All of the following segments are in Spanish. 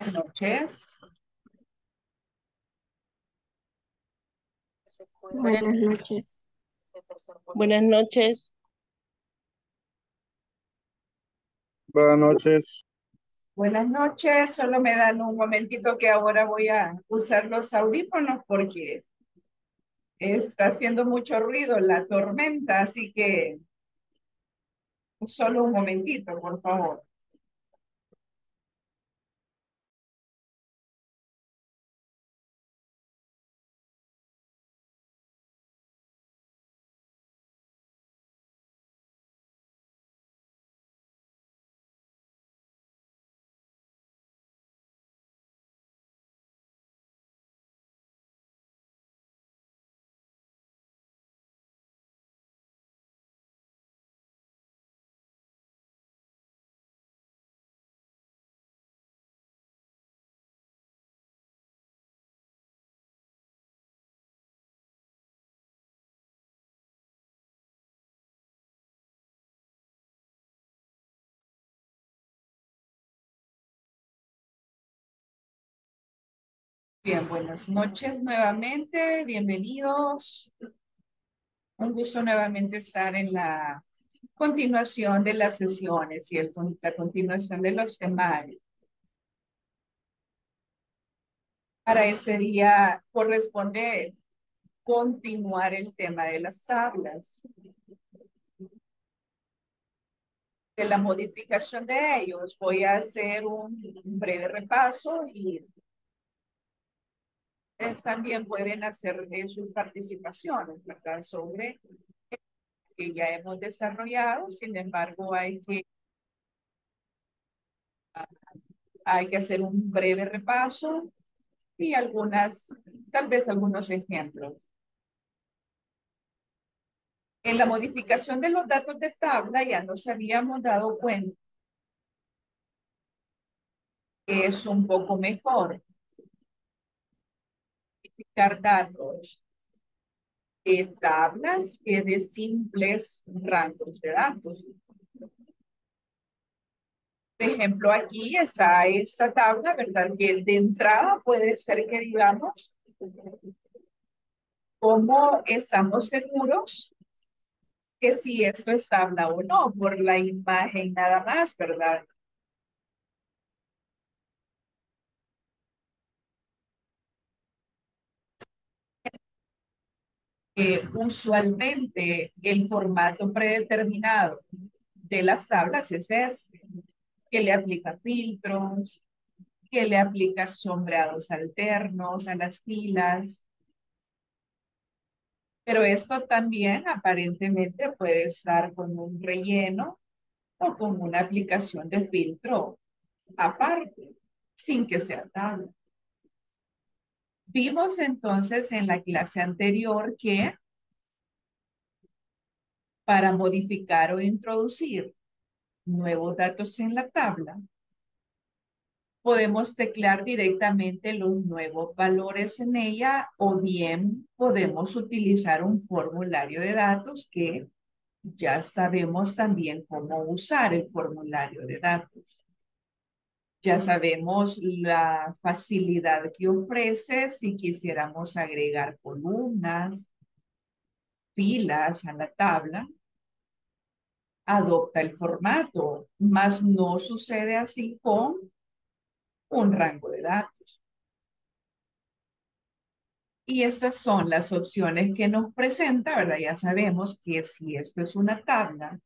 Buenas noches. Buenas noches. Buenas noches. Buenas noches. Buenas noches. Solo me dan un momentito que ahora voy a usar los audífonos porque está haciendo mucho ruido la tormenta, así que solo un momentito, por favor. Bien, buenas noches nuevamente, bienvenidos. Un gusto nuevamente estar en la continuación de las sesiones y el, la continuación de los temarios. Para este día corresponde continuar el tema de las tablas. De la modificación de ellos, voy a hacer un breve repaso y también pueden hacer sus participaciones, ¿verdad? Sobre que ya hemos desarrollado, sin embargo, hay que, hay que hacer un breve repaso y algunas, tal vez algunos ejemplos. En la modificación de los datos de tabla ya nos habíamos dado cuenta que es un poco mejor datos de tablas que de simples rangos de datos. Por ejemplo, aquí está esta tabla, ¿verdad? Que de entrada puede ser que digamos cómo estamos seguros que si esto es tabla o no, por la imagen nada más, ¿verdad? Usualmente el formato predeterminado de las tablas es este, que le aplica filtros, que le aplica sombreados alternos a las filas. Pero esto también aparentemente puede estar con un relleno o con una aplicación de filtro aparte, sin que sea tabla. Vimos entonces en la clase anterior que para modificar o introducir nuevos datos en la tabla, podemos teclear directamente los nuevos valores en ella o bien podemos utilizar un formulario de datos que ya sabemos también cómo usar el formulario de datos. Ya sabemos la facilidad que ofrece si quisiéramos agregar columnas, filas a la tabla. Adopta el formato, mas no sucede así con un rango de datos. Y estas son las opciones que nos presenta, ¿verdad? Ya sabemos que si esto es una tabla,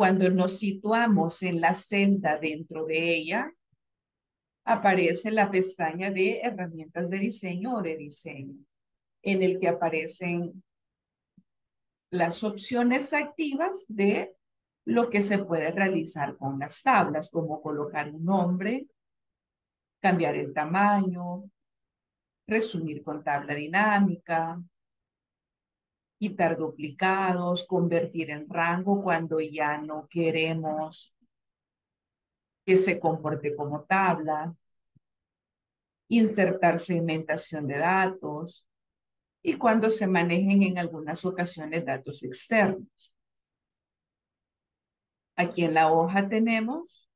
cuando nos situamos en la celda dentro de ella, aparece la pestaña de herramientas de diseño o de diseño, en el que aparecen las opciones activas de lo que se puede realizar con las tablas, como colocar un nombre, cambiar el tamaño, resumir con tabla dinámica, quitar duplicados, convertir en rango cuando ya no queremos que se comporte como tabla, insertar segmentación de datos y cuando se manejen en algunas ocasiones datos externos. Aquí en la hoja tenemos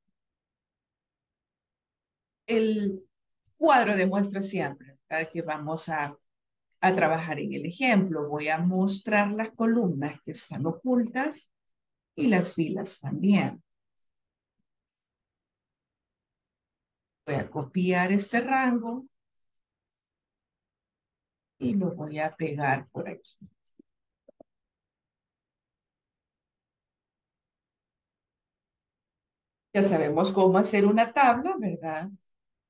el cuadro demuestra siempre que vamos a, a trabajar en el ejemplo. Voy a mostrar las columnas que están ocultas y las filas también. Voy a copiar este rango y lo voy a pegar por aquí. Ya sabemos cómo hacer una tabla, ¿verdad?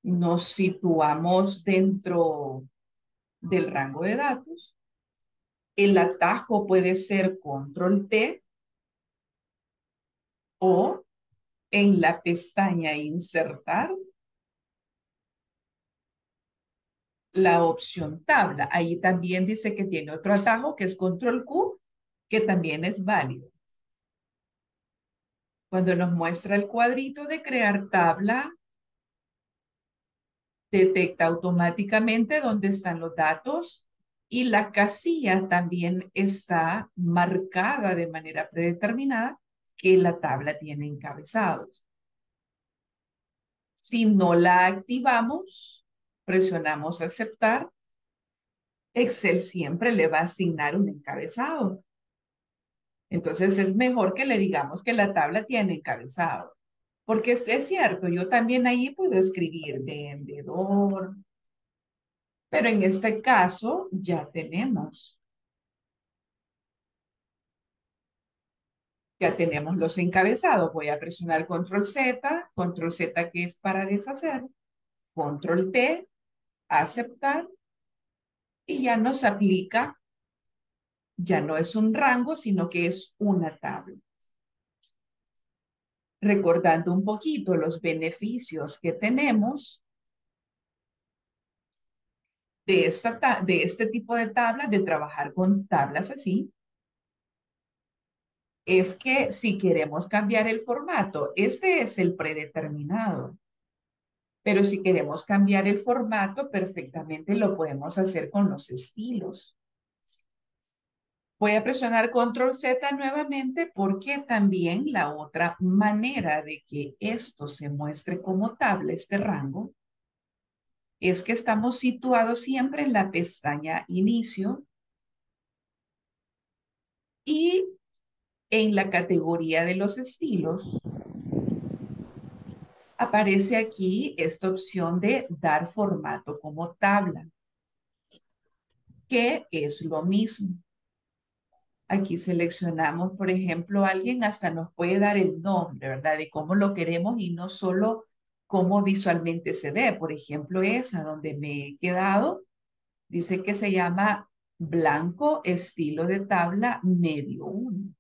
Nos situamos dentro del rango de datos. El atajo puede ser control T o en la pestaña insertar la opción tabla. Ahí también dice que tiene otro atajo que es control Q, que también es válido. Cuando nos muestra el cuadrito de crear tabla, detecta automáticamente dónde están los datos y la casilla también está marcada de manera predeterminada que la tabla tiene encabezados. Si no la activamos, presionamos aceptar, Excel siempre le va a asignar un encabezado. Entonces es mejor que le digamos que la tabla tiene encabezado. Porque es, cierto, yo también ahí puedo escribir vendedor. Pero en este caso ya tenemos. Ya tenemos los encabezados. Voy a presionar control Z, control Z que es para deshacer, control T, aceptar, y ya nos aplica, ya no es un rango, sino que es una tabla. Recordando un poquito los beneficios que tenemos de, esta, de este tipo de tablas, de trabajar con tablas así, es que si queremos cambiar el formato, este es el predeterminado. Pero si queremos cambiar el formato, perfectamente lo podemos hacer con los estilos. Voy a presionar control Z nuevamente porque también la otra manera de que esto se muestre como tabla, este rango, es que estamos situados siempre en la pestaña inicio y en la categoría de los estilos aparece aquí esta opción de dar formato como tabla, que es lo mismo. Aquí seleccionamos, por ejemplo, alguien hasta nos puede dar el nombre, ¿verdad? De cómo lo queremos y no solo cómo visualmente se ve. Por ejemplo, esa donde me he quedado, dice que se llama blanco estilo de tabla medio 1.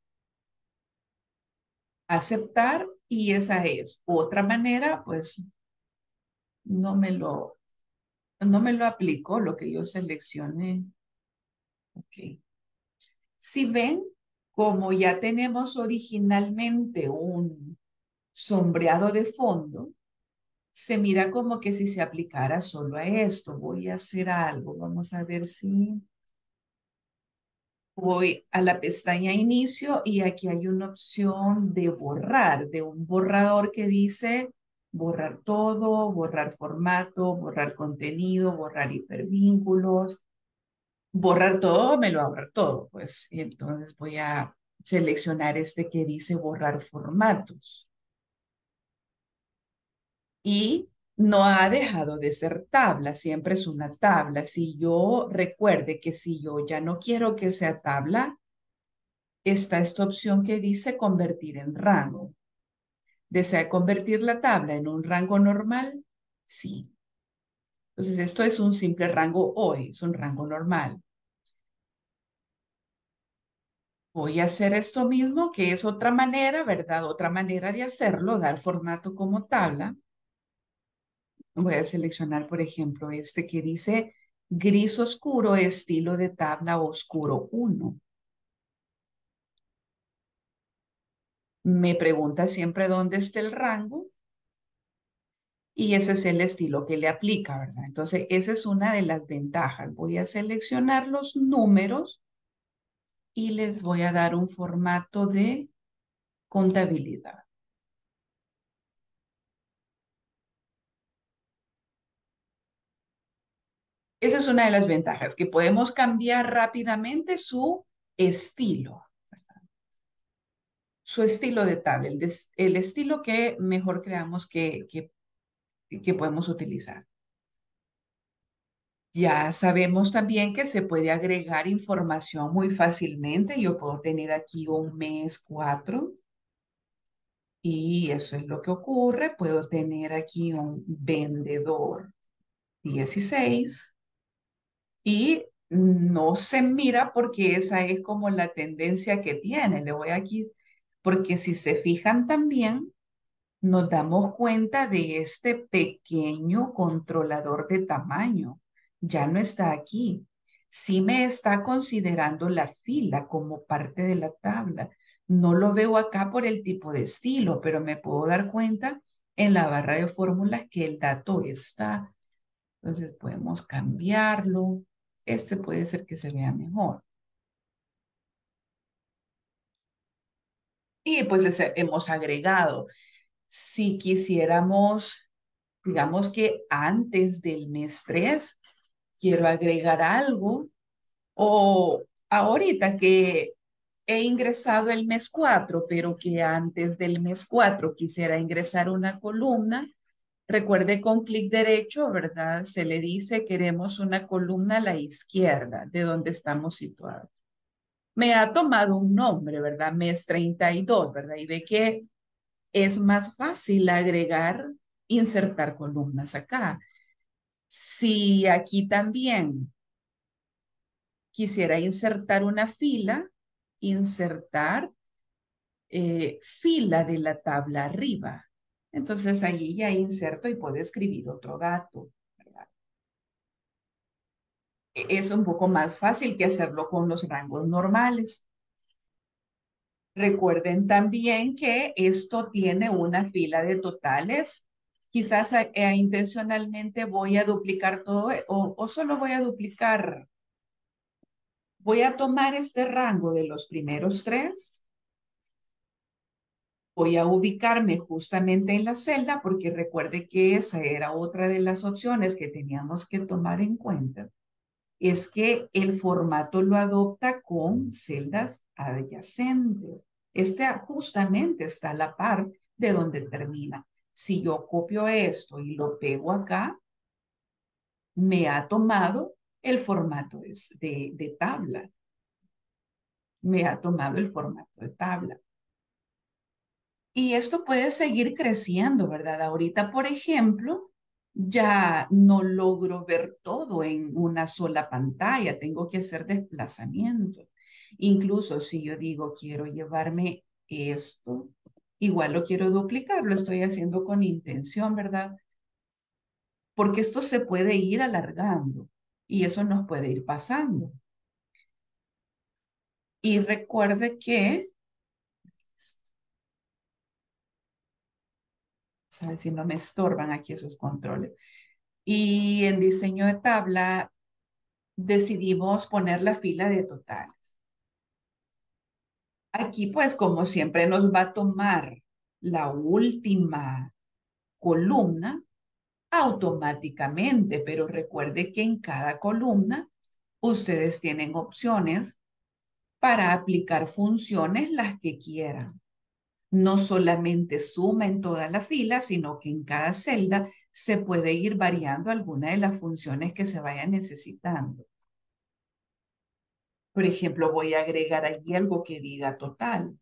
Aceptar y esa es. Otra manera, pues, no me lo, no me lo aplico, lo que yo seleccioné. Ok. Si ven, como ya tenemos originalmente un sombreado de fondo, se mira como que si se aplicara solo a esto. Voy a hacer algo. Vamos a ver si voy a la pestaña inicio y aquí hay una opción de borrar, de un borrador que dice borrar todo, borrar formato, borrar contenido, borrar hipervínculos, borrar todo, me lo va a borrar todo, pues. Entonces voy a seleccionar este que dice borrar formatos. Y no ha dejado de ser tabla, siempre es una tabla. Si yo recuerde que si yo ya no quiero que sea tabla, está esta opción que dice convertir en rango. ¿Desea convertir la tabla en un rango normal? Sí. Entonces, esto es un simple rango hoy, es un rango normal. Voy a hacer esto mismo, que es otra manera, ¿verdad? Otra manera de hacerlo, dar formato como tabla. Voy a seleccionar, por ejemplo, este que dice gris oscuro, estilo de tabla oscuro 1. Me pregunta siempre dónde está el rango y ese es el estilo que le aplica, ¿verdad? Entonces, esa es una de las ventajas. Voy a seleccionar los números y les voy a dar un formato de contabilidad. Esa es una de las ventajas, que podemos cambiar rápidamente su estilo. Su estilo de tabla, el, el estilo que mejor creamos que, que, que podemos utilizar. Ya sabemos también que se puede agregar información muy fácilmente. Yo puedo tener aquí un mes 4 y eso es lo que ocurre. Puedo tener aquí un vendedor 16 y no se mira porque esa es como la tendencia que tiene. Le voy aquí, porque si se fijan también, nos damos cuenta de este pequeño controlador de tamaño ya no está aquí. Sí me está considerando la fila como parte de la tabla. No lo veo acá por el tipo de estilo, pero me puedo dar cuenta en la barra de fórmulas que el dato está. Entonces podemos cambiarlo. Este puede ser que se vea mejor. Y pues hemos agregado. Si quisiéramos, digamos que antes del mes 3, quiero agregar algo o ahorita que he ingresado el mes 4, pero que antes del mes 4 quisiera ingresar una columna, recuerde con clic derecho, ¿verdad? Se le dice queremos una columna a la izquierda de donde estamos situados. Me ha tomado un nombre, ¿verdad? Mes 32, ¿verdad? Y ve que es más fácil agregar, insertar columnas acá. Si aquí también quisiera insertar una fila, insertar eh, fila de la tabla arriba. Entonces allí ya inserto y puedo escribir otro dato. E, es un poco más fácil que hacerlo con los rangos normales. Recuerden también que esto tiene una fila de totales quizás eh, intencionalmente voy a duplicar todo eh, o, o solo voy a duplicar. Voy a tomar este rango de los primeros tres. Voy a ubicarme justamente en la celda porque recuerde que esa era otra de las opciones que teníamos que tomar en cuenta. Es que el formato lo adopta con celdas adyacentes. Este justamente está a la par de donde termina si yo copio esto y lo pego acá, me ha tomado el formato de, de, tabla. Me ha tomado el formato de tabla. Y esto puede seguir creciendo, ¿verdad? Ahorita, por ejemplo, ya no logro ver todo en una sola pantalla, tengo que hacer desplazamiento. Incluso si yo digo, quiero llevarme esto igual lo quiero duplicar, lo estoy haciendo con intención, ¿verdad? Porque esto se puede ir alargando y eso nos puede ir pasando. Y recuerde que, ver si no me estorban aquí esos controles. Y en diseño de tabla decidimos poner la fila de totales. Aquí, pues, como siempre, nos va a tomar la última columna automáticamente, pero recuerde que en cada columna ustedes tienen opciones para aplicar funciones las que quieran. No solamente suma en toda la fila, sino que en cada celda se puede ir variando alguna de las funciones que se vayan necesitando. Por ejemplo, voy a agregar allí algo que diga total.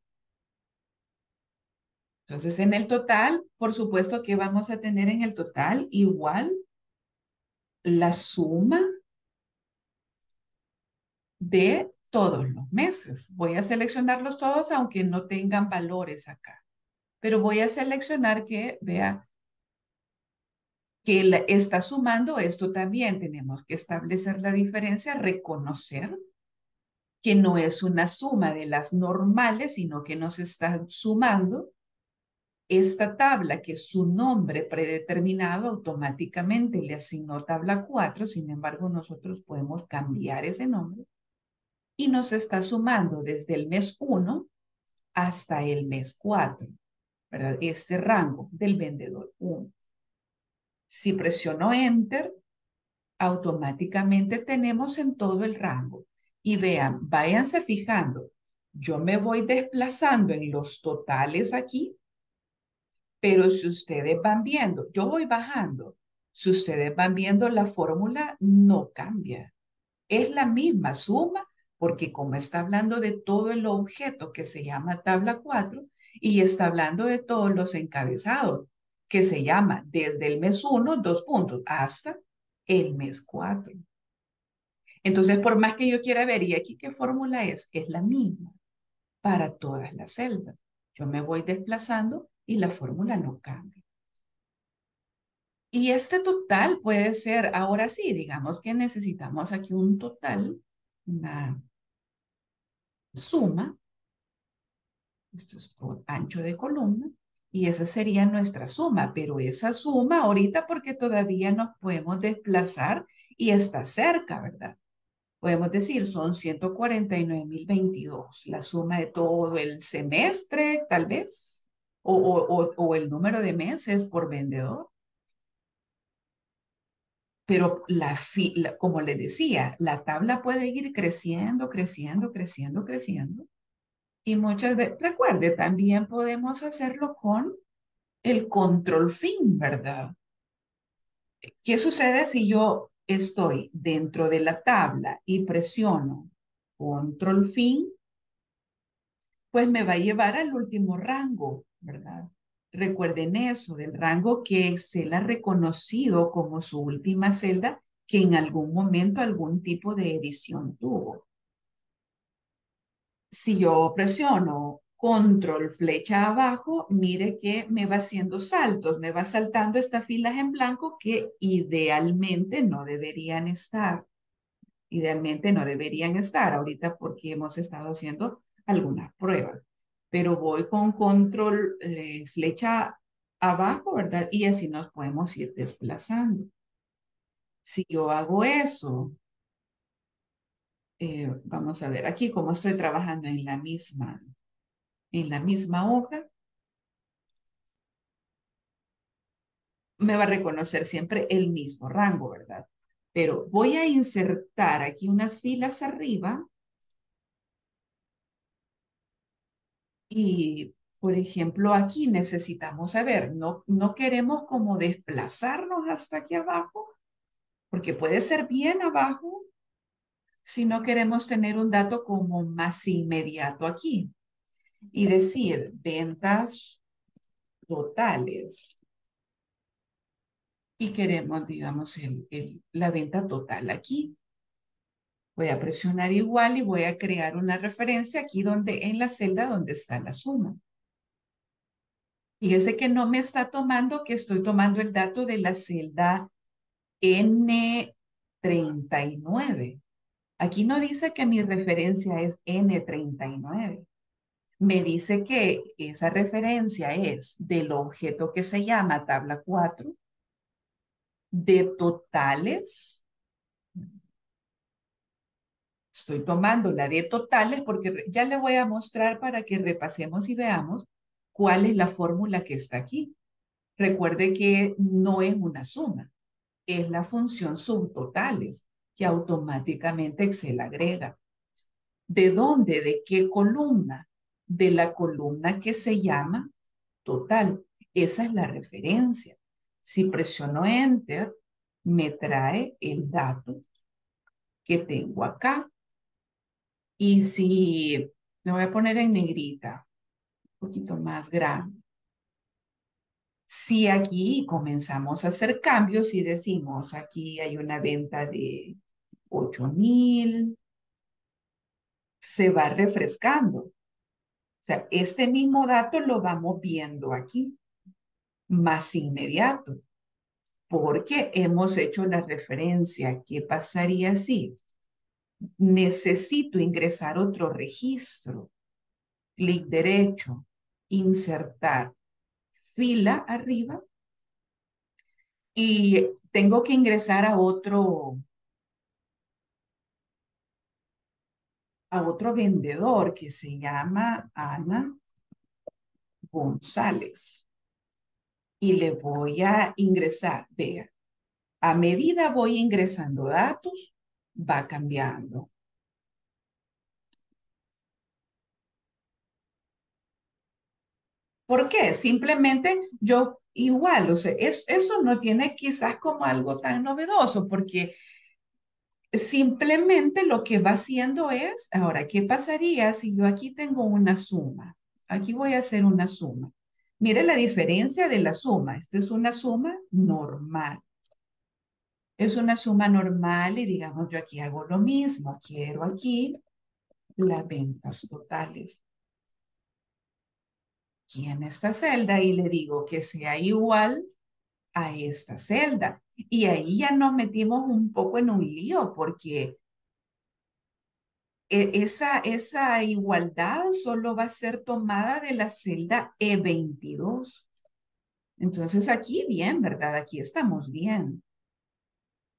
Entonces, en el total, por supuesto que vamos a tener en el total igual la suma de todos los meses. Voy a seleccionarlos todos, aunque no tengan valores acá. Pero voy a seleccionar que, vea, que está sumando esto también. Tenemos que establecer la diferencia, reconocer que no es una suma de las normales, sino que nos está sumando esta tabla, que su nombre predeterminado automáticamente le asignó tabla 4, sin embargo nosotros podemos cambiar ese nombre y nos está sumando desde el mes 1 hasta el mes 4, ¿verdad? Este rango del vendedor 1. Si presiono Enter, automáticamente tenemos en todo el rango. Y vean, váyanse fijando, yo me voy desplazando en los totales aquí, pero si ustedes van viendo, yo voy bajando, si ustedes van viendo la fórmula no cambia. Es la misma suma porque como está hablando de todo el objeto que se llama tabla 4 y está hablando de todos los encabezados que se llama desde el mes 1, dos puntos, hasta el mes 4. Entonces, por más que yo quiera ver, ¿y aquí qué fórmula es? Es la misma para todas las celdas. Yo me voy desplazando y la fórmula no cambia. Y este total puede ser, ahora sí, digamos que necesitamos aquí un total, una suma. Esto es por ancho de columna. Y esa sería nuestra suma, pero esa suma ahorita porque todavía nos podemos desplazar y está cerca, ¿verdad? Podemos decir, son 149.022, la suma de todo el semestre, tal vez, o, o, o el número de meses por vendedor. Pero la, como le decía, la tabla puede ir creciendo, creciendo, creciendo, creciendo. Y muchas veces, recuerde, también podemos hacerlo con el control fin, ¿verdad? ¿Qué sucede si yo estoy dentro de la tabla y presiono control fin? Pues me va a llevar al último rango, ¿verdad? Recuerden eso, del rango que le ha reconocido como su última celda que en algún momento algún tipo de edición tuvo si yo presiono control flecha abajo, mire que me va haciendo saltos, me va saltando estas filas en blanco que idealmente no deberían estar. Idealmente no deberían estar ahorita porque hemos estado haciendo algunas pruebas. Pero voy con control eh, flecha abajo, ¿verdad? Y así nos podemos ir desplazando. Si yo hago eso eh, vamos a ver, aquí como estoy trabajando en la misma, en la misma hoja, me va a reconocer siempre el mismo rango, ¿verdad? Pero voy a insertar aquí unas filas arriba y, por ejemplo, aquí necesitamos saber, no, no queremos como desplazarnos hasta aquí abajo, porque puede ser bien abajo si no queremos tener un dato como más inmediato aquí y decir ventas totales. Y queremos, digamos, el, la venta total aquí. Voy a presionar igual y voy a crear una referencia aquí donde, en la celda donde está la suma. Fíjese que no me está tomando, que estoy tomando el dato de la celda N39. Aquí no dice que mi referencia es N39. Me dice que esa referencia es del objeto que se llama tabla 4, de totales. Estoy tomando la de totales porque ya le voy a mostrar para que repasemos y veamos cuál es la fórmula que está aquí. Recuerde que no es una suma, es la función subtotales que automáticamente Excel agrega. ¿De dónde? ¿De qué columna? De la columna que se llama total. Esa es la referencia. Si presiono Enter, me trae el dato que tengo acá. Y si me voy a poner en negrita, un poquito más grande. Si aquí comenzamos a hacer cambios y decimos, aquí hay una venta de 8000, se va refrescando. O sea, este mismo dato lo vamos viendo aquí, más inmediato, porque hemos hecho la referencia. ¿Qué pasaría si necesito ingresar otro registro? Clic derecho, insertar fila arriba y tengo que ingresar a otro a otro vendedor que se llama Ana González. Y le voy a ingresar, vea, A medida voy ingresando datos, va cambiando. ¿Por qué? Simplemente yo igual, o sea, eso no tiene quizás como algo tan novedoso, porque simplemente lo que va haciendo es, ahora, ¿qué pasaría si yo aquí tengo una suma? Aquí voy a hacer una suma. Mire la diferencia de la suma. Esta es una suma normal. Es una suma normal y digamos yo aquí hago lo mismo. Quiero aquí las ventas totales. Aquí en esta celda y le digo que sea igual a esta celda. Y ahí ya nos metimos un poco en un lío porque e, esa, esa igualdad solo va a ser tomada de la celda E22. Entonces aquí bien, ¿verdad? Aquí estamos bien.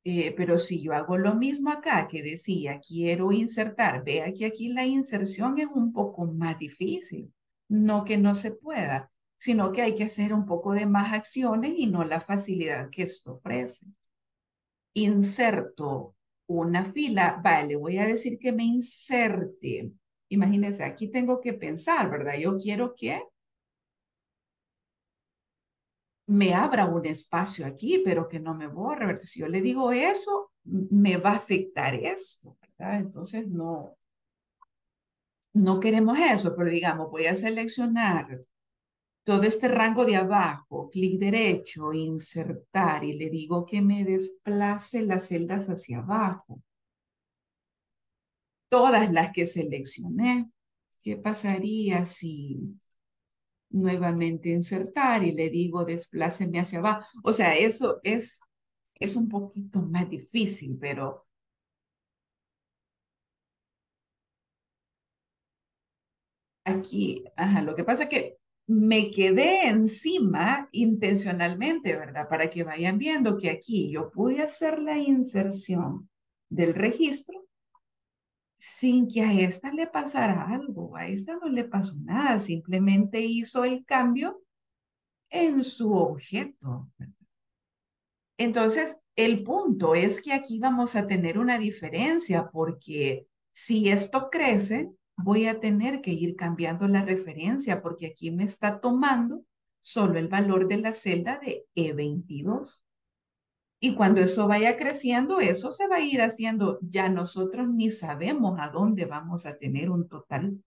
Eh, pero si yo hago lo mismo acá que decía, quiero insertar, vea que aquí la inserción es un poco más difícil. No que no se pueda, sino que hay que hacer un poco de más acciones y no la facilidad que esto ofrece. Inserto una fila, vale, voy a decir que me inserte. Imagínense, aquí tengo que pensar, ¿verdad? Yo quiero que me abra un espacio aquí, pero que no me borre. Si yo le digo eso, me va a afectar esto. Entonces no, no queremos eso, pero digamos, voy a seleccionar todo este rango de abajo, clic derecho, insertar y le digo que me desplace las celdas hacia abajo. Todas las que seleccioné. ¿Qué pasaría si nuevamente insertar y le digo despláceme hacia abajo? O sea, eso es, es un poquito más difícil, pero aquí, ajá, lo que pasa es que me quedé encima intencionalmente, ¿verdad? Para que vayan viendo que aquí yo pude hacer la inserción del registro sin que a esta le pasara algo. A esta no le pasó nada, simplemente hizo el cambio en su objeto. Entonces, el punto es que aquí vamos a tener una diferencia porque si esto crece, voy a tener que ir cambiando la referencia porque aquí me está tomando solo el valor de la celda de E22. Y cuando eso vaya creciendo, eso se va a ir haciendo. Ya nosotros ni sabemos a dónde vamos a tener un total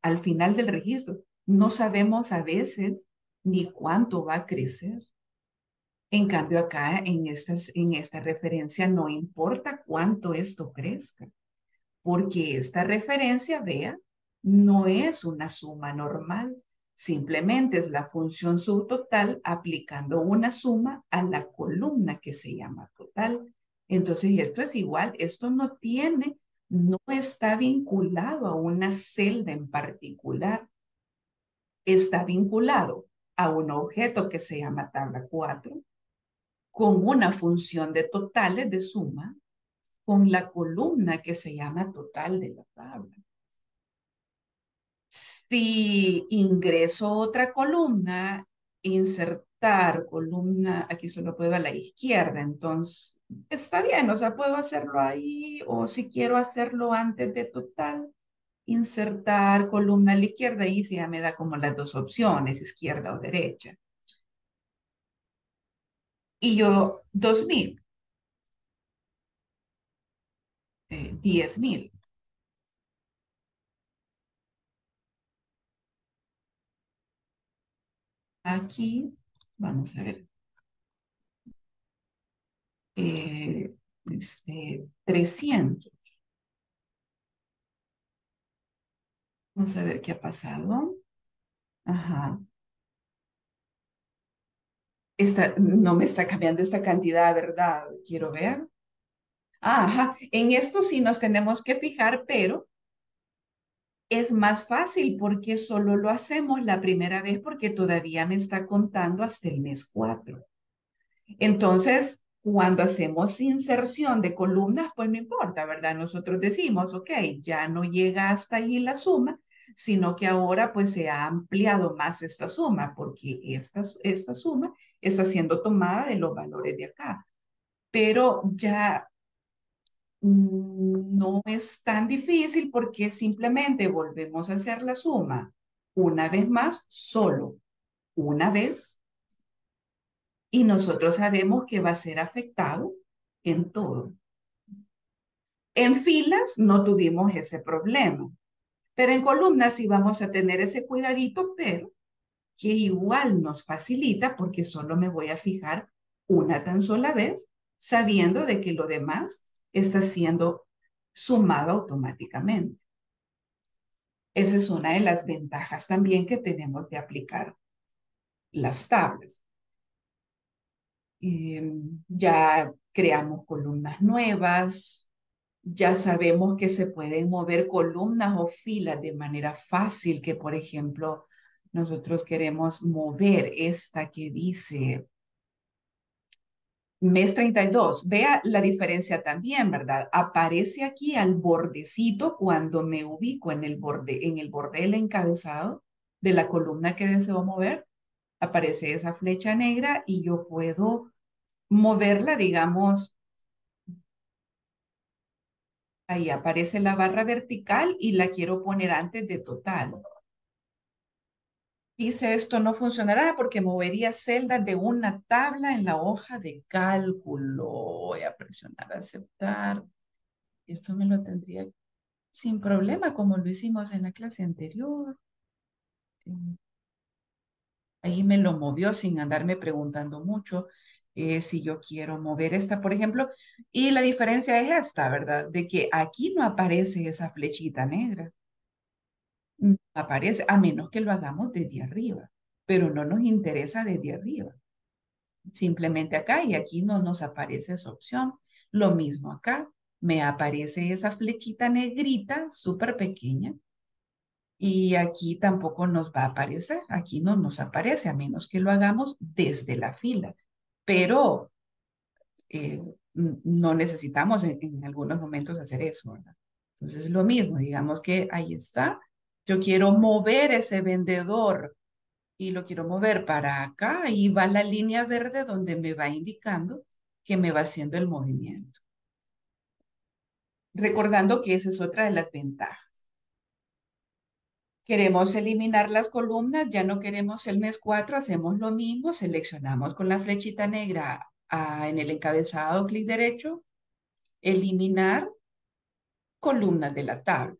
al final del registro. No sabemos a veces ni cuánto va a crecer. En cambio, acá en, estas, en esta referencia no importa cuánto esto crezca porque esta referencia, vea, no es una suma normal, simplemente es la función subtotal aplicando una suma a la columna que se llama total. Entonces, esto es igual, esto no tiene, no está vinculado a una celda en particular, está vinculado a un objeto que se llama tabla 4 con una función de totales de suma con la columna que se llama total de la tabla. Si ingreso otra columna, insertar columna, aquí solo puedo a la izquierda, entonces está bien, o sea, puedo hacerlo ahí o si quiero hacerlo antes de total, insertar columna a la izquierda y ya me da como las dos opciones, izquierda o derecha. Y yo, 2000. eh, 10 mil. Aquí, vamos a ver. Eh, este, 300. Vamos a ver qué ha pasado. Ajá. Esta, no me está cambiando esta cantidad, ¿verdad? Quiero ver. Ajá, en esto sí nos tenemos que fijar, pero es más fácil porque solo lo hacemos la primera vez porque todavía me está contando hasta el mes 4. Entonces, cuando hacemos inserción de columnas, pues no importa, ¿verdad? Nosotros decimos, ok, ya no llega hasta ahí la suma, sino que ahora pues se ha ampliado más esta suma porque esta, esta suma está siendo tomada de los valores de acá. pero ya no es tan difícil porque simplemente volvemos a hacer la suma una vez más, solo una vez, y nosotros sabemos que va a ser afectado en todo. En filas no tuvimos ese problema, pero en columnas sí vamos a tener ese cuidadito, pero que igual nos facilita porque solo me voy a fijar una tan sola vez, sabiendo de que lo demás está siendo sumado automáticamente. Esa es una de las ventajas también que tenemos de aplicar las tablas. Em, ya creamos columnas nuevas, ya sabemos que se pueden mover columnas o filas de manera fácil, que por ejemplo, nosotros queremos mover esta que dice mes 32. Vea la diferencia también, ¿verdad? Aparece aquí al bordecito cuando me ubico en el borde, en el borde del encabezado de la columna que deseo mover. Aparece esa flecha negra y yo puedo moverla, digamos, ahí aparece la barra vertical y la quiero poner antes de total. Dice esto no funcionará porque movería celdas de una tabla en la hoja de cálculo. Voy a presionar aceptar. Esto me lo tendría sin problema como lo hicimos en la clase anterior. Ahí me lo movió sin andarme preguntando mucho. Eh, si yo quiero mover esta, por ejemplo, y la diferencia es esta, ¿verdad? De que aquí no aparece esa flechita negra. Aparece, a menos que lo hagamos desde arriba, pero no nos interesa desde arriba. Simplemente acá y aquí no nos aparece esa opción. Lo mismo acá, me aparece esa flechita negrita, súper pequeña, y aquí tampoco nos va a aparecer, aquí no nos aparece, a menos que lo hagamos desde la fila pero eh, no necesitamos en, algunos momentos hacer eso, ¿verdad? Entonces, lo mismo, digamos que ahí está. Yo quiero mover ese vendedor y lo quiero mover para acá y va la línea verde donde me va indicando que me va haciendo el movimiento. Recordando que esa es otra de las ventajas. Queremos eliminar las columnas, ya no queremos el mes 4, hacemos lo mismo, seleccionamos con la flechita negra ah, en el encabezado, clic derecho, eliminar columnas de la tabla.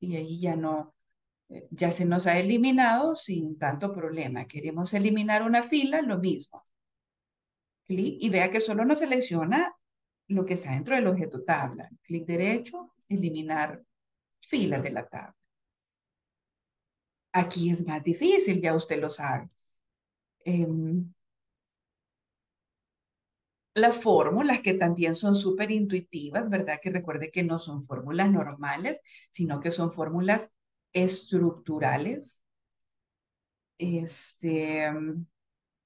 Y ahí ya no, eh, ya se nos ha eliminado sin tanto problema. Queremos eliminar una fila, lo mismo. Clic y vea que solo nos selecciona lo que está dentro del objeto tabla. Clic derecho, eliminar filas de la tabla. Aquí es más difícil, ya usted lo sabe. Em, las fórmulas que también son súper intuitivas, ¿verdad? Que recuerde que no son fórmulas normales, sino que son fórmulas estructurales. Este,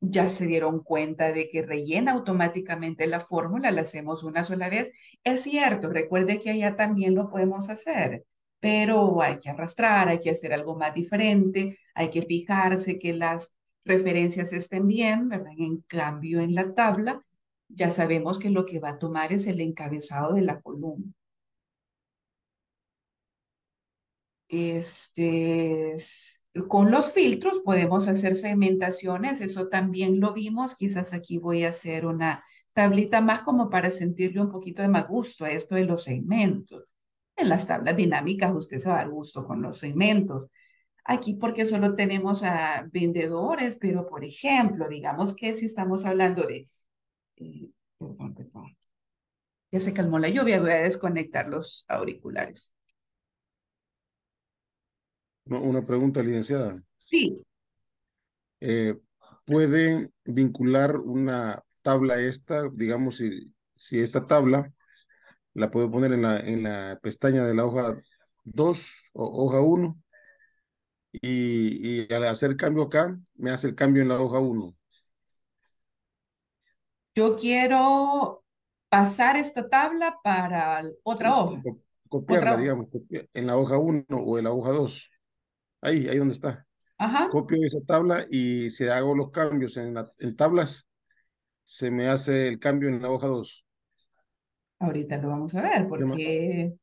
ya se dieron cuenta de que rellena automáticamente la fórmula, la hacemos una sola vez. Es cierto, recuerde que allá también lo podemos hacer pero hay que arrastrar, hay que hacer algo más diferente, hay que fijarse que las referencias estén bien, ¿verdad? En cambio, en la tabla ya sabemos que lo que va a tomar es el encabezado de la columna. Este, con los filtros podemos hacer segmentaciones, eso también lo vimos, quizás aquí voy a hacer una tablita más como para sentirle un poquito de más gusto a esto de los segmentos. En las tablas dinámicas usted se va a dar gusto con los segmentos. Aquí porque solo tenemos a vendedores, pero por ejemplo, digamos que si estamos hablando de... Perdón, perdón. Ya se calmó la lluvia, voy a desconectar los auriculares. Una pregunta, licenciada. Sí. Eh, ¿Puede vincular una tabla esta, digamos, si, si esta tabla la puedo poner en la, en la pestaña de la hoja 2 o hoja 1 y, y, al hacer cambio acá, me hace el cambio en la hoja 1. Yo quiero pasar esta tabla para otra hoja. Copiarla, digamos, en la hoja 1 o en la hoja 2. Ahí, ahí donde está. Ajá. Copio esa tabla y si hago los cambios en, en tablas, se me hace el cambio en la hoja 2. Ahorita lo vamos a ver porque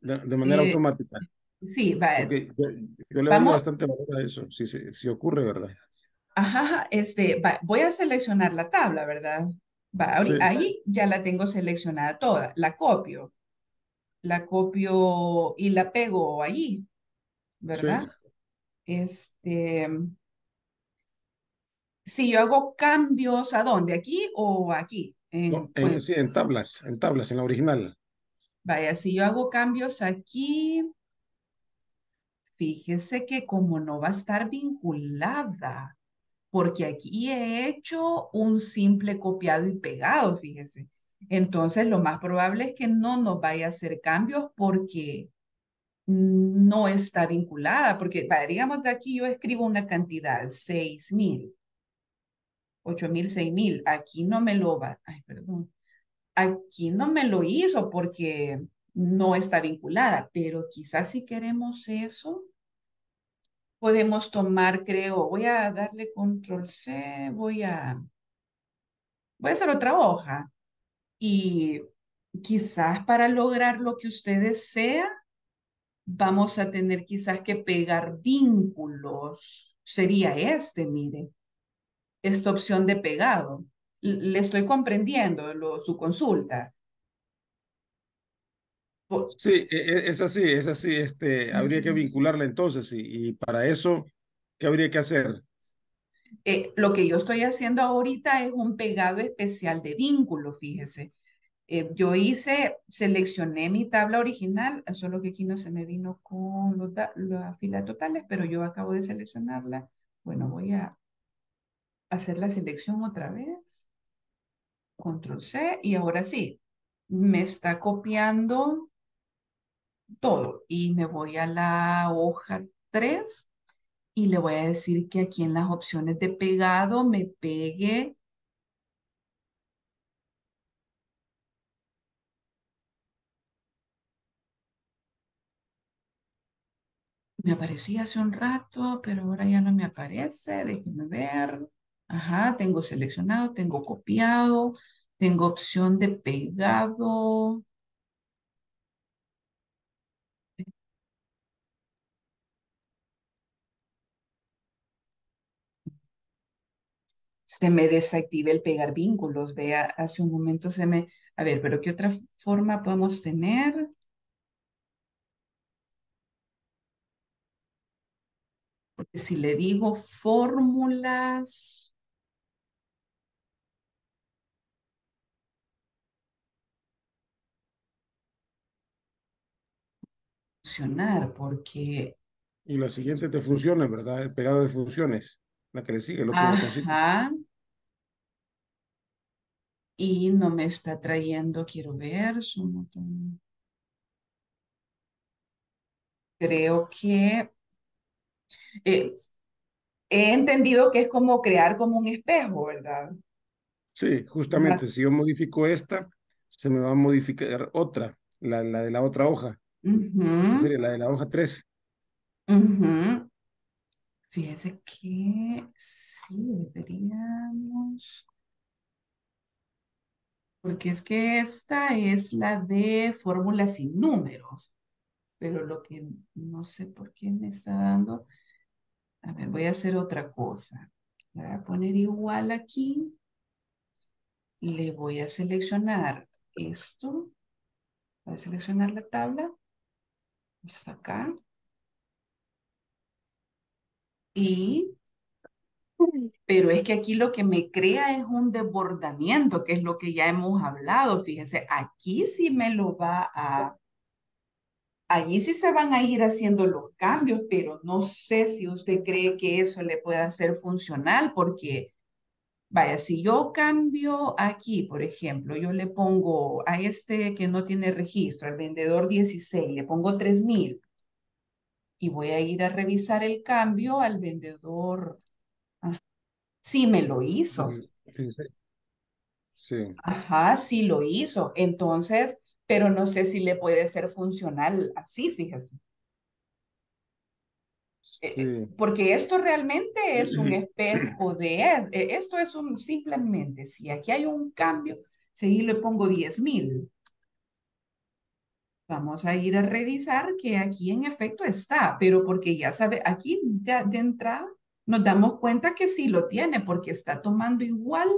De, de manera Eh, automática. sí, va, Porque yo, yo le doy bastante valor a eso, si, si, si ocurre, ¿verdad? Ajá, este, va, voy a seleccionar la tabla, ¿verdad? Va, ahori- Sí. ahí ya la tengo seleccionada toda, la copio, la copio y la pego allí, ¿verdad? Este, si yo hago cambios, ¿a dónde? ¿Aquí o aquí? En, No, en, sí, en tablas, en tablas, en la original. vaya, si yo hago cambios aquí, fíjese que como no va a estar vinculada, porque aquí he hecho un simple copiado y pegado, fíjese. Entonces, lo más probable es que no nos vaya a hacer cambios porque no está vinculada, porque digamos de aquí yo escribo una cantidad, seis mil, ocho mil, seis mil, aquí no me lo va, ay, perdón, aquí no me lo hizo porque no está vinculada, pero quizás si queremos eso, podemos tomar, creo, voy a darle control C, voy a, voy a hacer otra hoja y quizás para lograr lo que usted desea, vamos a tener quizás que pegar vínculos. Sería este, mire, esta opción de pegado. Le estoy comprendiendo lo- su consulta. Sí, e- e- es así, es así. Este, habría que vincularla entonces y, y para eso, ¿qué habría que hacer? eh, lo que yo estoy haciendo ahorita es un pegado especial de vínculo, fíjese. Eh, yo hice, seleccioné mi tabla original, solo que aquí no se me vino con las filas totales, pero yo acabo de seleccionarla. Bueno, voy a hacer la selección otra vez. Control C y ahora sí, me está copiando todo y me voy a la hoja 3 y le voy a decir que aquí en las opciones de pegado me pegue Me aparecía hace un rato, pero ahora ya no me aparece. Déjenme ver. Ajá, tengo seleccionado, tengo copiado, tengo opción de pegado. Se me desactiva el pegar vínculos. Vea, hace un momento se me... A ver, pero ¿qué otra forma podemos tener? Porque si le digo fórmulas... Funcionar, porque Y la siguiente de funciones, ¿verdad? El pegado de funciones, la que le sigue, otro botoncito. Ajá. Y no me está trayendo, quiero ver. Creo que eh, he entendido que es como crear como un espejo, ¿verdad? Sí, justamente, si yo modifico esta, se me va a modificar otra, la, la de la otra hoja, sería la de la hoja 3. ujú. Fíjese que sí deberíamos. Porque es que esta es la de fórmulas sin números. Pero lo que no sé por qué me está dando. A ver, voy a hacer otra cosa. Le voy a poner igual aquí. Le voy a seleccionar esto. Voy a seleccionar la tabla. Está acá. Y, pero es que aquí lo que me crea es un desbordamiento, que es lo que ya hemos hablado. Fíjese, aquí sí me lo va a, allí sí se van a ir haciendo los cambios, pero no sé si usted cree que eso le pueda ser funcional, porque, vaya, si yo cambio aquí, por ejemplo, yo le pongo a este que no tiene registro, al vendedor 16, le pongo 3000 y voy a ir a revisar el cambio al vendedor. Sí me lo hizo. Sí, Ajá, sí lo hizo. Entonces, pero no sé si le puede ser funcional así, fíjese. Eh, Sí. Porque esto realmente es un espejo de eh, esto es un simplemente si aquí hay un cambio, si le pongo 10 mil, vamos a ir a revisar que aquí en efecto está, pero porque ya sabe, aquí ya de entrada nos damos cuenta que sí lo tiene porque está tomando igual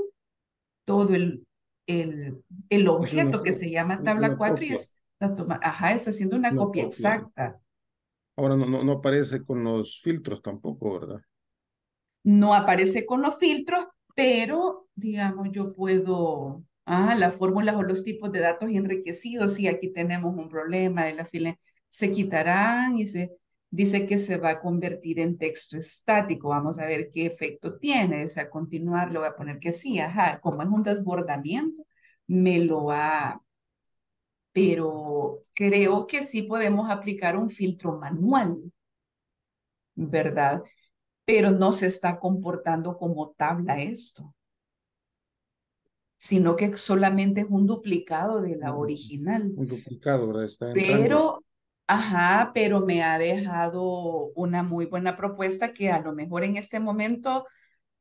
todo el, el, el objeto que se llama tabla una 4 y está tomando, ajá, está haciendo una Una copia copia. exacta. Ahora no, no, no aparece con los filtros tampoco, ¿verdad? no aparece con los filtros, pero digamos, yo puedo, ah, las fórmulas o los tipos de datos enriquecidos, sí, aquí tenemos un problema de la fila, se quitarán y se dice que se va a convertir en texto estático. Vamos a ver qué efecto tiene. O sea, continuar, le voy a poner que sí, ajá, como es un desbordamiento, me lo va, pero creo que sí podemos aplicar un filtro manual, ¿verdad? pero no se está comportando como tabla esto, sino que solamente es un duplicado de la original. Un duplicado, ¿verdad? Está. Pero, ajá, pero me ha dejado una muy buena propuesta que a lo mejor en este momento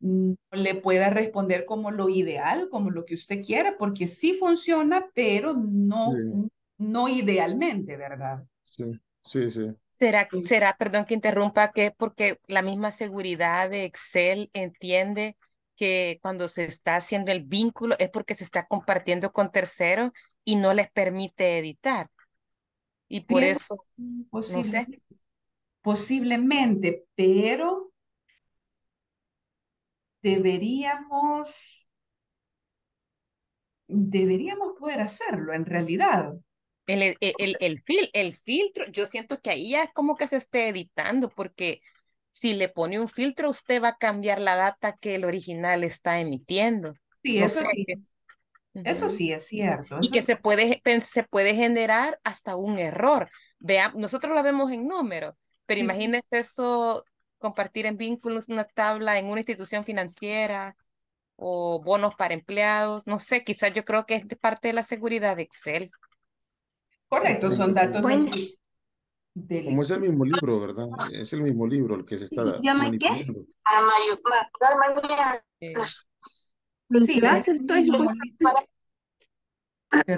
no le pueda responder como lo ideal, como lo que usted quiera, porque sí funciona, pero no, Sí. no idealmente, ¿verdad? Sí, sí, sí. Será, Sí. será, perdón que interrumpa, que es porque la misma seguridad de Excel entiende que cuando se está haciendo el vínculo es porque se está compartiendo con terceros y no les permite editar. Y por eso, posible, posiblemente, pero deberíamos, deberíamos poder hacerlo en realidad. el, el, el, el fil- el filtro, yo siento que ahí ya es como que se esté editando, porque si le pone un filtro, usted va a cambiar la data que el original está emitiendo. Sí, No eso sí, eso sí es cierto. y que sí. se puede, se puede generar hasta un error. Vea, nosotros lo vemos en números, pero Sí, eso, compartir en vínculos una tabla en una institución financiera o bonos para empleados, no sé, quizás yo creo que es de parte de la seguridad de Excel. Correcto, son datos Bueno, delicados. Como es el mismo libro, ¿verdad? Es el mismo libro el que se está ¿Ya me qué? En Sí, clase es estoy. mismo libro. Pero-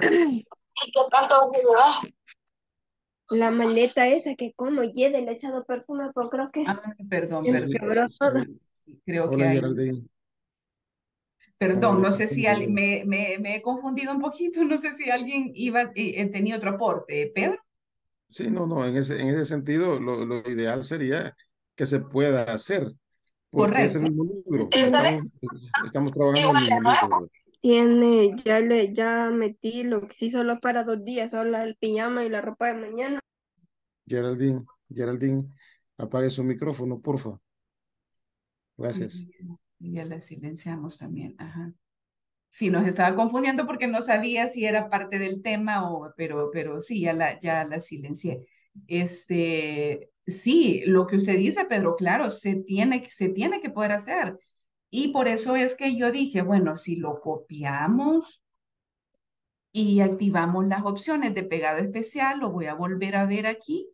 La maleta esa que como Yede le he echado perfume, pero creo que ah, perdón, perdón. todo. Creo que hay. Geraldine. Perdón, no sé si al- me, me, me he confundido un poquito, no sé si alguien iba, eh, eh, tenía otro aporte. ¿Pedro? Sí, no, no, en ese, en ese sentido, lo, lo ideal sería que se pueda hacer, porque es el Correcto. mismo libro. Estamos, estamos trabajando en el mismo libro. tiene, ya le, ya metí lo que sí solo para dos días, solo el pijama y la ropa de mañana. Geraldine, Geraldine, apague su micrófono, porfa. Gracias. Sí, ya la silenciamos también. Ajá. Sí, nos estaba confundiendo porque no sabía si era parte del tema o, pero, pero sí, ya la, ya la silencié. Este, sí, lo que usted dice, Pedro, claro, se tiene, que- se tiene que poder hacer. Y por eso es que yo dije, bueno, si lo copiamos y activamos las opciones de pegado especial, lo voy a volver a ver aquí.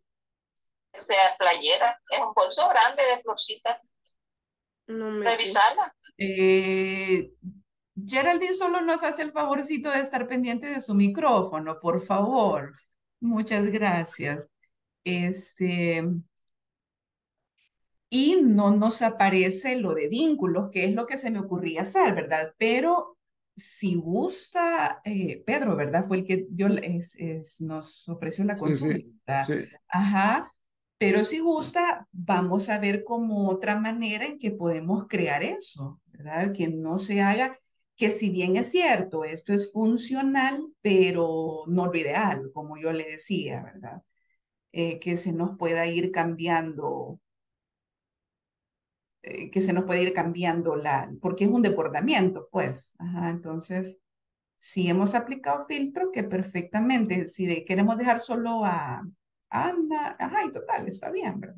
sea playera, es un bolso grande de florcitas. No me Revisarla. Eh, Geraldine solo nos hace el favorcito de estar pendiente de su micrófono, por favor. Muchas gracias. Este, y no nos aparece lo de vínculos, que es lo que se me ocurría hacer, ¿verdad? Pero si gusta, eh, Pedro, ¿verdad? Fue el que la- es- es- nos ofreció la Sí, sí, consulta. sí. Ajá. Pero si gusta, vamos a ver como otra manera en que podemos crear eso, ¿verdad? Que no se haga, que si bien es cierto, esto es funcional, pero no lo ideal, como yo le decía, ¿verdad? Eh, que se nos pueda ir cambiando, eh, que se nos puede ir cambiando la, porque es un desbordamiento, pues. Ajá, entonces, si hemos aplicado filtro, que perfectamente, si de- queremos dejar solo a Ana, ajá, y total, está bien, ¿verdad?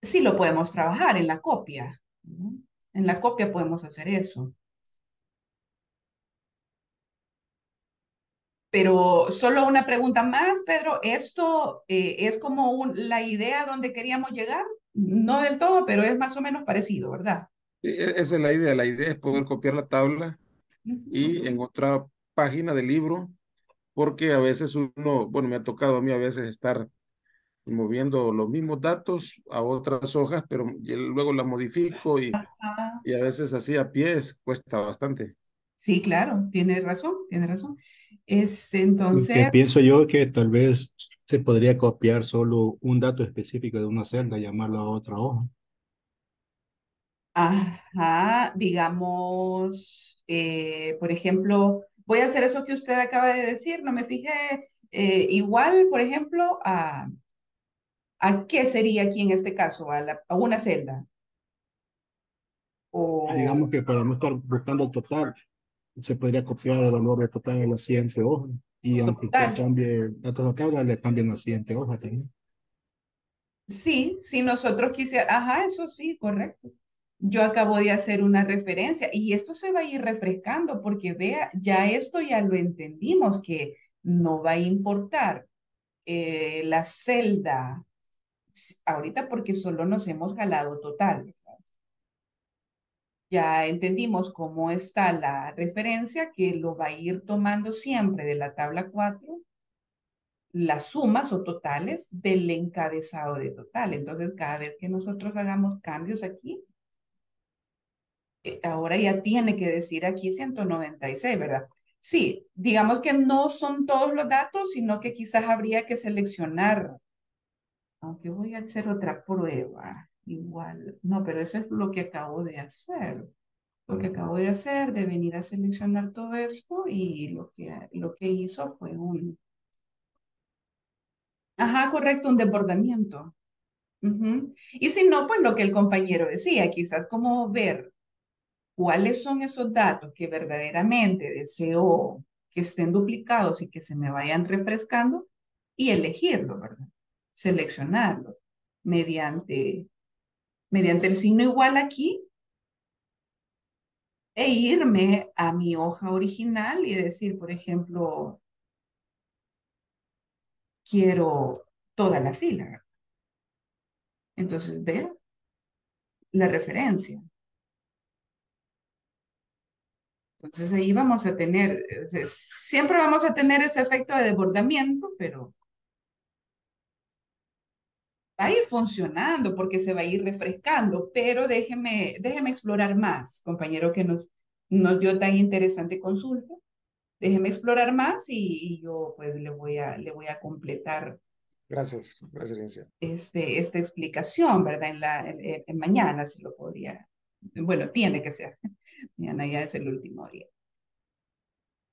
Sí lo podemos trabajar en la copia. En la copia podemos hacer eso. Pero solo una pregunta más, Pedro. ¿Esto eh, es como un, la idea donde queríamos llegar? No del todo, pero es más o menos parecido, ¿verdad? E- Esa es la idea. La idea es poder copiar la tabla y en otra página del libro, porque a veces uno, bueno, me ha tocado a mí a veces estar moviendo los mismos datos a otras hojas, pero luego las modifico y, y a veces así a pies cuesta bastante. sí, claro, tiene razón, tiene razón. Este, Lo que entonces, pienso yo que tal vez se podría copiar solo un dato específico de una celda y llamarlo a otra hoja. ajá, digamos, eh, por ejemplo, voy a hacer eso que usted acaba de decir, no me fijé, eh, igual, por ejemplo, a, ¿a qué sería aquí en este caso? A, la- a una celda. O, Digamos que para no estar buscando el total, se podría copiar el valor de total a la siguiente hoja. Y aunque usted cambie datos de tabla, le cambien la siguiente hoja también. Sí, si nosotros quisiéramos, ajá, eso sí, correcto. Yo acabo de hacer una referencia y esto se va a ir refrescando porque vea, ya esto ya lo entendimos que no va a importar eh, la celda ahorita porque solo nos hemos jalado total. Ya entendimos cómo está la referencia que lo va a ir tomando siempre de la tabla 4 las sumas o totales del encabezado de total. Entonces, cada vez que nosotros hagamos cambios aquí, eh, ahora ya tiene que decir aquí 196, ¿verdad? Sí, digamos que no son todos los datos, sino que quizás habría que seleccionar, aunque voy a hacer otra prueba, igual, no, pero eso es lo que acabo de hacer. Lo que acabo de hacer, de venir a seleccionar todo esto y lo que, lo que hizo fue un, Ajá, correcto, un desbordamiento. Y si no, pues lo que el compañero decía, quizás como ver cuáles son esos datos que verdaderamente deseo que estén duplicados y que se me vayan refrescando y elegirlo, ¿verdad? Seleccionarlo mediante, mediante el signo igual aquí e irme a mi hoja original y decir, por ejemplo, quiero toda la fila. Entonces, vea la referencia. Entonces ahí vamos a tener, sea, siempre vamos a tener ese efecto de desbordamiento, pero va a ir funcionando porque se va a ir refrescando, pero déjeme, déjeme explorar más, compañero que nos, nos dio tan interesante consulta. Déjeme explorar más y, y yo pues le voy a, le voy a completar Gracias, gracias, este, esta explicación, ¿verdad? En la, en, en mañana se lo podría, bueno, tiene que ser, mañana ya es el último día.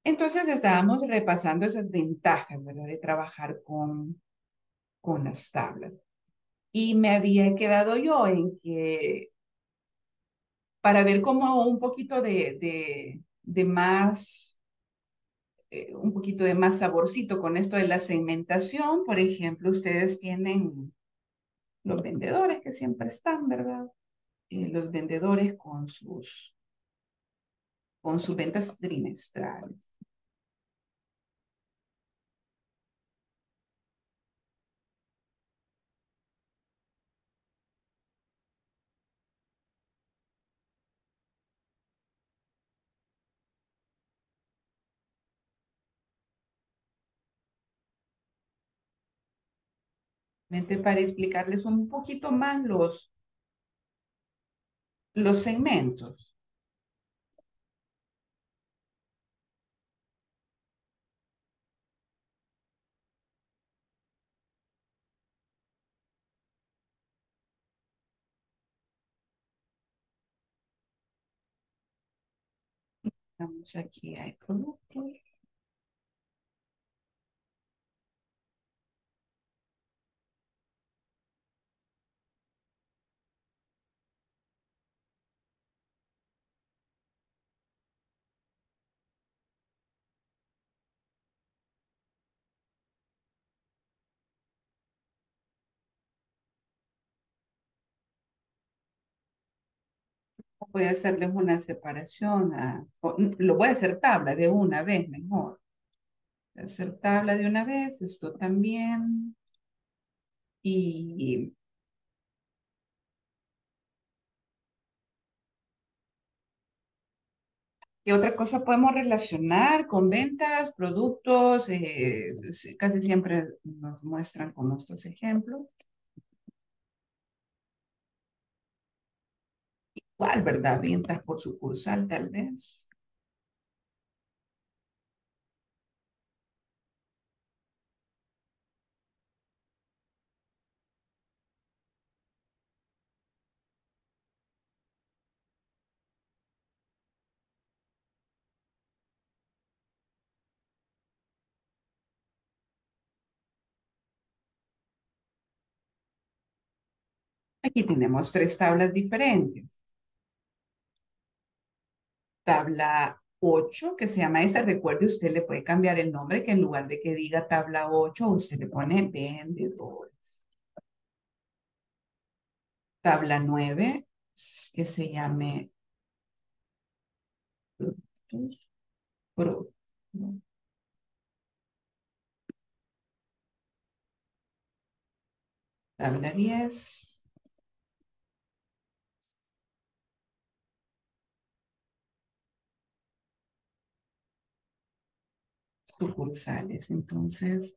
Entonces estábamos repasando esas ventajas, ¿verdad? De trabajar con, con las tablas. Y me había quedado yo en que para ver como un poquito de, de, de más, eh, un poquito de más saborcito con esto de la segmentación, por ejemplo, ustedes tienen los vendedores que siempre están, ¿verdad? Eh, los vendedores con sus, con sus ventas trimestrales. Para explicarles un poquito más los, los segmentos. Vamos aquí, hay productos. Voy a hacerles una separación, a, lo voy a hacer tabla de una vez mejor. hacer tabla de una vez, esto también. Y ¿Qué otra cosa podemos relacionar con ventas, productos? Eh, casi siempre nos muestran como estos ejemplos. ¿Verdad? Ventas por sucursal, tal vez. Aquí tenemos tres tablas diferentes. Tabla 8, que se llama esta. Recuerde, usted le puede cambiar el nombre, que en lugar de que diga tabla 8, usted le pone vendedores. Tabla 9, que se llame Tabla 10. Sucursales. Entonces,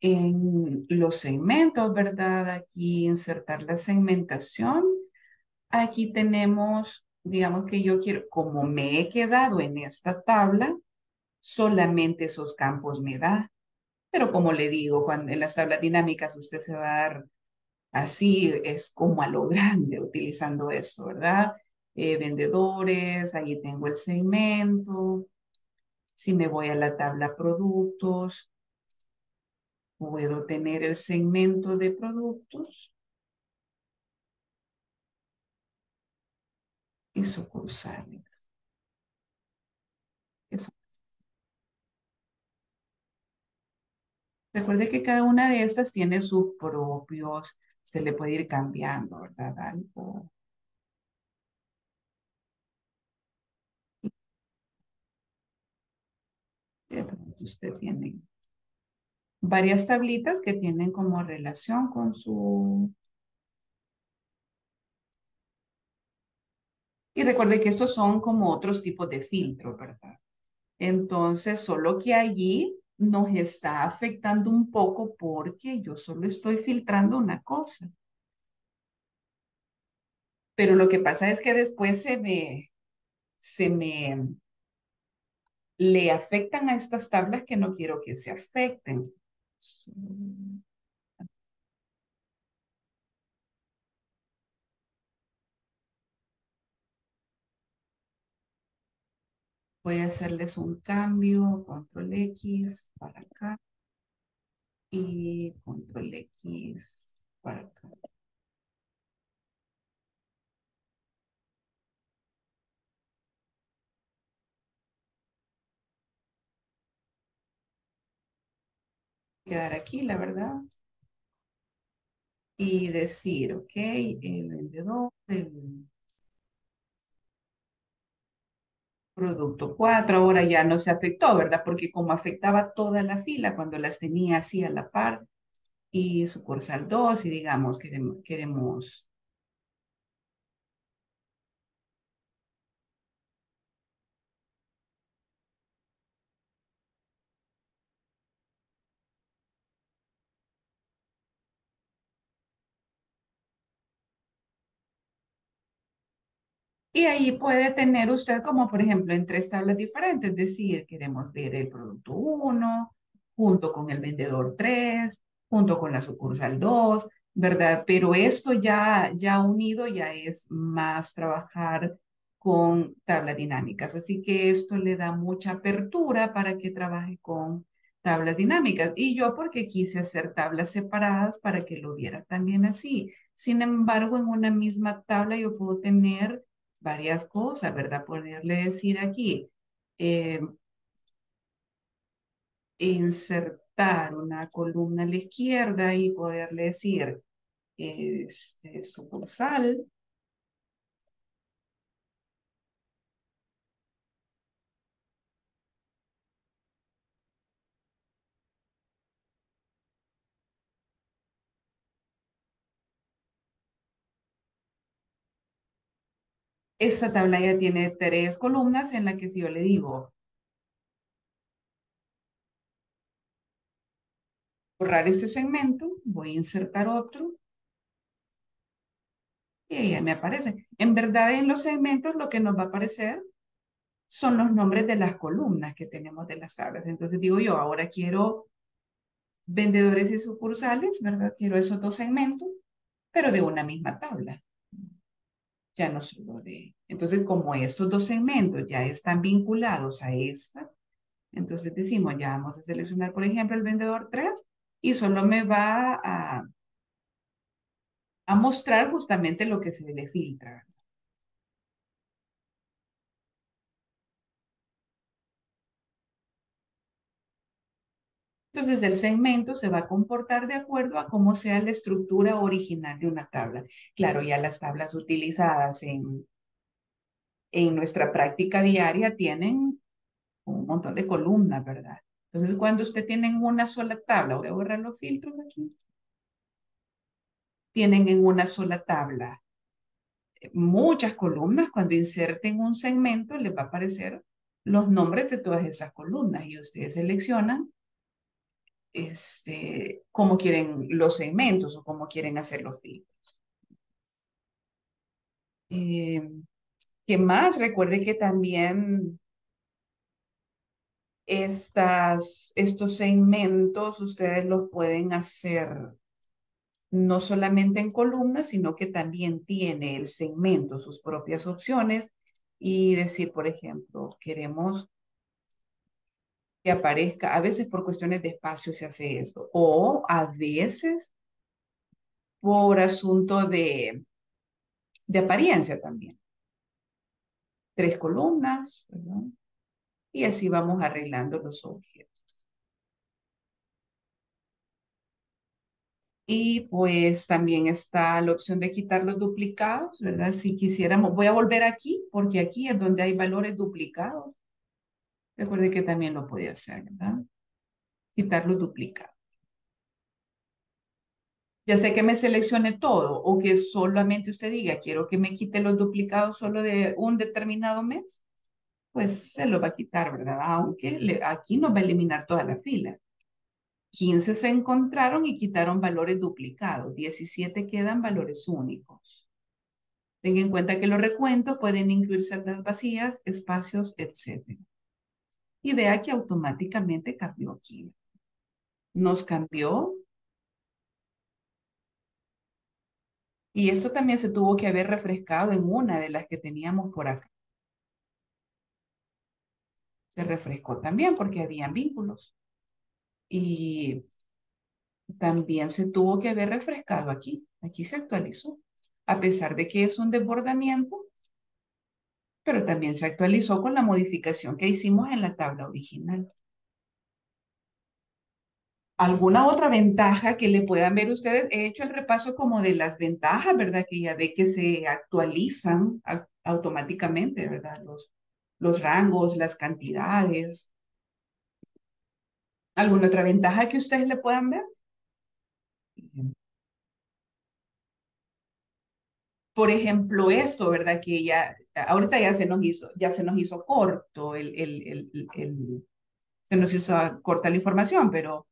en los segmentos, ¿verdad? Aquí insertar la segmentación. Aquí tenemos, digamos que yo quiero, como me he quedado en esta tabla, solamente esos campos me da. Pero como le digo, cuando en las tablas dinámicas usted se va a dar así, es como a lo grande utilizando esto, ¿verdad? Eh, vendedores, ahí tengo el segmento, si me voy a la tabla productos, puedo tener el segmento de productos y sucursales. Recuerde que cada una de estas tiene sus propios, se le puede ir cambiando, ¿verdad? Algo usted tiene varias tablitas que tienen como relación con su... Y recuerde que estos son como otros tipos de filtros, ¿verdad? Entonces, solo que allí nos está afectando un poco porque yo solo estoy filtrando una cosa. Pero lo que pasa es que después se me, se me le afectan a estas tablas que no quiero que se afecten. Voy a hacerles un cambio, control X para acá y control X para acá. Quedar aquí, la verdad. Y decir, ok, el vendedor, el producto 4, ahora ya no se afectó, ¿verdad? Porque como afectaba toda la fila cuando las tenía así a la par, y sucursal 2, y digamos, queremos, queremos Y ahí puede tener usted como, por ejemplo, en tres tablas diferentes, es decir, queremos ver el producto 1 junto con el vendedor 3, junto con la sucursal 2, ¿verdad? Pero esto ya, ya unido ya es más trabajar con tablas dinámicas. Así que esto le da mucha apertura para que trabaje con tablas dinámicas. Y yo porque quise hacer tablas separadas para que lo viera también así. Sin embargo, en una misma tabla yo puedo tener varias cosas, ¿verdad? Ponerle decir aquí, eh, insertar una columna a la izquierda y poderle decir, este, sucursal, Esta tabla ya tiene tres columnas en la que si yo le digo borrar este segmento, voy a insertar otro y ya me aparece. En verdad, en los segmentos lo que nos va a aparecer son los nombres de las columnas que tenemos de las tablas. Entonces digo yo, ahora quiero vendedores y sucursales, ¿verdad? Quiero esos dos segmentos, pero de una misma tabla. Ya no solo de... Entonces, como estos dos segmentos ya están vinculados a esta, entonces decimos, ya vamos a seleccionar, por ejemplo, el vendedor 3 y solo me va a, a mostrar justamente lo que se le filtra. Entonces, el segmento se va a comportar de acuerdo a cómo sea la estructura original de una tabla. Claro, ya las tablas utilizadas en, en nuestra práctica diaria tienen un montón de columnas, ¿verdad? Entonces, cuando usted tiene una sola tabla, voy a borrar los filtros aquí, tienen en una sola tabla muchas columnas, cuando inserten un segmento les va a aparecer los nombres de todas esas columnas y ustedes seleccionan este, cómo quieren los segmentos o cómo quieren hacer los filtros. Eh, ¿Qué más? Recuerde que también estas, estos segmentos ustedes los pueden hacer no solamente en columnas, sino que también tiene el segmento sus propias opciones y decir, por ejemplo, queremos aparezca, a veces por cuestiones de espacio se hace esto, o a veces por asunto de, de apariencia también. Tres columnas, ¿verdad? Y así vamos arreglando los objetos. Y pues también está la opción de quitar los duplicados, ¿verdad? Si quisiéramos, voy a volver aquí porque aquí es donde hay valores duplicados. Recuerde que también lo puede hacer, ¿verdad? Quitar los duplicados. Ya sé que me seleccione todo o que solamente usted diga, quiero que me quite los duplicados solo de un determinado mes, pues se lo va a quitar, ¿verdad? Aunque aquí nos va a eliminar toda la fila. 15 se encontraron y quitaron valores duplicados. 17 quedan valores únicos. Tenga en cuenta que los recuentos pueden incluir celdas vacías, espacios, etc. Y vea que automáticamente cambió aquí. Nos cambió. Y esto también se tuvo que haber refrescado en una de las que teníamos por acá. Se refrescó también porque habían vínculos y también se tuvo que haber refrescado aquí. Aquí se actualizó, a pesar de que es un desbordamiento, pero también se actualizó con la modificación que hicimos en la tabla original. ¿Alguna otra ventaja que le puedan ver ustedes? He hecho el repaso como de las ventajas, ¿verdad? Que ya ve que se actualizan automáticamente, ¿verdad? Los, los rangos, las cantidades, ¿Alguna otra ventaja que ustedes le puedan ver? Por ejemplo, esto, ¿verdad? Que ya, ahorita ya se nos hizo, ya se nos hizo corto el, el, el, se nos hizo corta la información, pero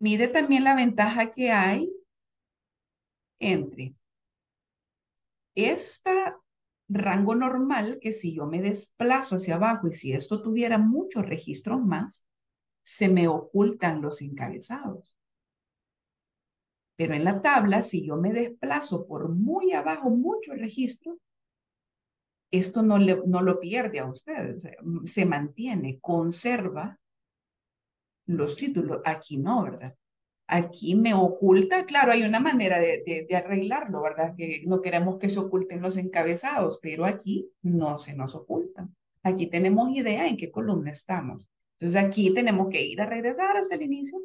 mire también la ventaja que hay entre esta rango normal que si yo me desplazo hacia abajo y si esto tuviera muchos registros más, se me ocultan los encabezados. Pero en la tabla, si yo me desplazo por muy abajo, muchos registros, esto no, le, no lo pierde a ustedes, se mantiene, conserva los títulos. Aquí no, ¿verdad? Aquí me oculta, claro, hay una manera de, arreglarlo, ¿verdad? Que no queremos que se oculten los encabezados, pero aquí no se nos ocultan. Aquí tenemos idea en qué columna estamos. Entonces aquí tenemos que ir a regresar hasta el inicio.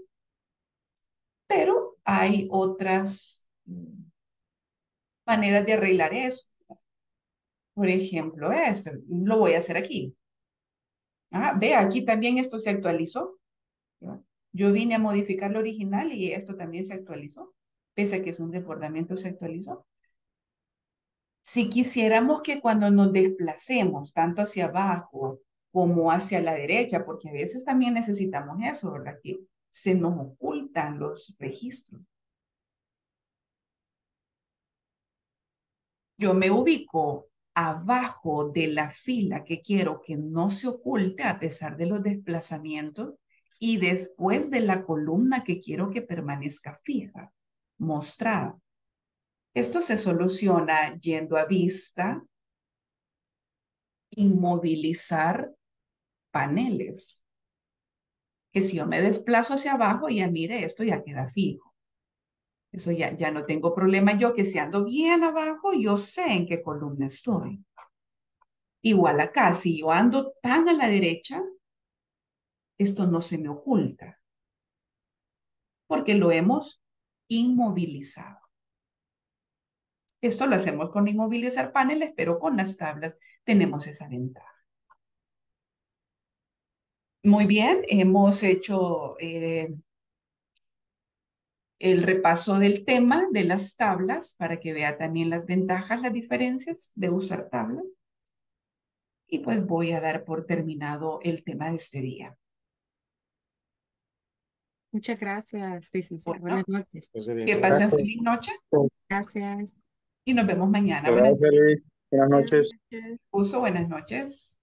Pero hay otras mm, maneras de arreglar eso. Por ejemplo, este, lo voy a hacer aquí. Ah, ve, aquí también esto se actualizó. Yo vine a modificar lo original y esto también se actualizó. Pese a que es un desbordamiento, se actualizó. Si quisiéramos que cuando nos desplacemos tanto hacia abajo como hacia la derecha, porque a veces también necesitamos eso, ¿verdad? Que se nos ocultan los registros. Yo me ubico abajo de la fila que quiero que no se oculte a pesar de los desplazamientos y después de la columna que quiero que permanezca fija, mostrada. Esto se soluciona yendo a vista, inmovilizar paneles. Que si yo me desplazo hacia abajo, ya mire, esto ya queda fijo. Eso ya, ya no tengo problema yo que si ando bien abajo, yo sé en qué columna estoy. Igual acá, si yo ando tan a la derecha, esto no se me oculta. Porque lo hemos inmovilizado. Esto lo hacemos con inmovilizar paneles, pero con las tablas tenemos esa ventaja. Muy bien, hemos hecho eh, el repaso del tema de las tablas para que vea también las ventajas, las diferencias de usar tablas. Y pues voy a dar por terminado el tema de este día. Muchas gracias, Buenas noches. Que pasen feliz noche. Gracias. Y nos vemos mañana. Buenas, noches. Uso, buenas noches.